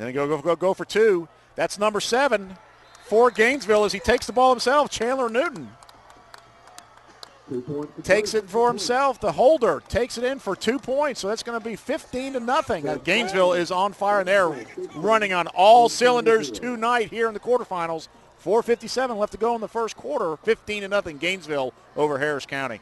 And then go, go, go, go for two. That's number seven for Gainesville as he takes the ball himself. Chandler Newton takes it for himself. The holder takes it in for two points, so that's going to be 15 to nothing. Gainesville is on fire, and they're running on all cylinders tonight here in the quarterfinals. 4:57 left to go in the first quarter. 15 to nothing, Gainesville over Harris County.